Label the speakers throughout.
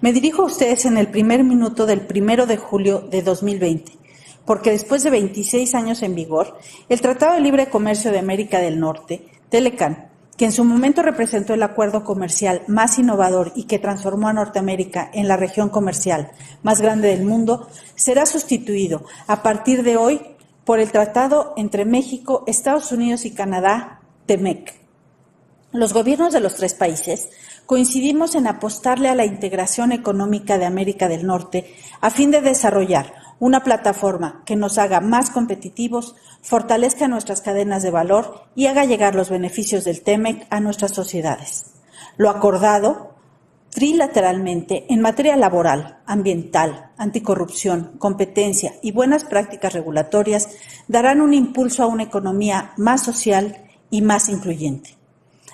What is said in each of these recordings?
Speaker 1: Me dirijo a ustedes en el primer minuto del primero de julio de 2020, porque después de 26 años en vigor, el Tratado de Libre Comercio de América del Norte, TELECAN, que en su momento representó el acuerdo comercial más innovador y que transformó a Norteamérica en la región comercial más grande del mundo, será sustituido a partir de hoy por el Tratado entre México, Estados Unidos y Canadá, TEMEC. Los gobiernos de los tres países coincidimos en apostarle a la integración económica de América del Norte a fin de desarrollar una plataforma que nos haga más competitivos, fortalezca nuestras cadenas de valor y haga llegar los beneficios del TEMEC a nuestras sociedades. Lo acordado trilateralmente en materia laboral, ambiental, anticorrupción, competencia y buenas prácticas regulatorias darán un impulso a una economía más social y más incluyente.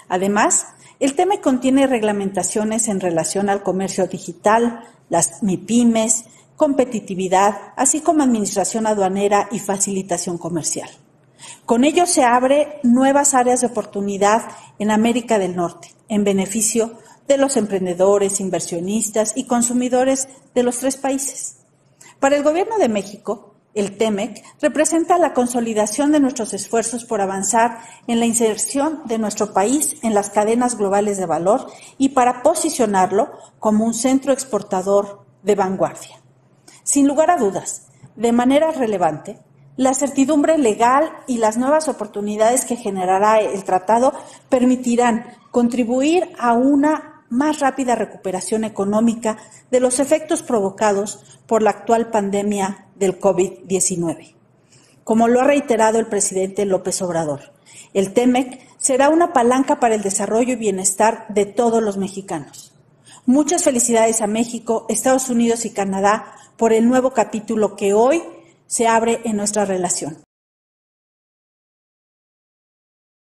Speaker 1: Además, el TEMEC contiene reglamentaciones en relación al comercio digital, las MIPIMES, competitividad, así como administración aduanera y facilitación comercial. Con ello se abre nuevas áreas de oportunidad en América del Norte, en beneficio de los emprendedores, inversionistas y consumidores de los tres países. Para el Gobierno de México, el TEMEC representa la consolidación de nuestros esfuerzos por avanzar en la inserción de nuestro país en las cadenas globales de valor y para posicionarlo como un centro exportador de vanguardia. Sin lugar a dudas, de manera relevante, la certidumbre legal y las nuevas oportunidades que generará el tratado permitirán contribuir a una más rápida recuperación económica de los efectos provocados por la actual pandemia del COVID-19. Como lo ha reiterado el presidente López Obrador, el TEMEC será una palanca para el desarrollo y bienestar de todos los mexicanos. Muchas felicidades a México, Estados Unidos y Canadá por el nuevo capítulo que hoy se abre en nuestra relación.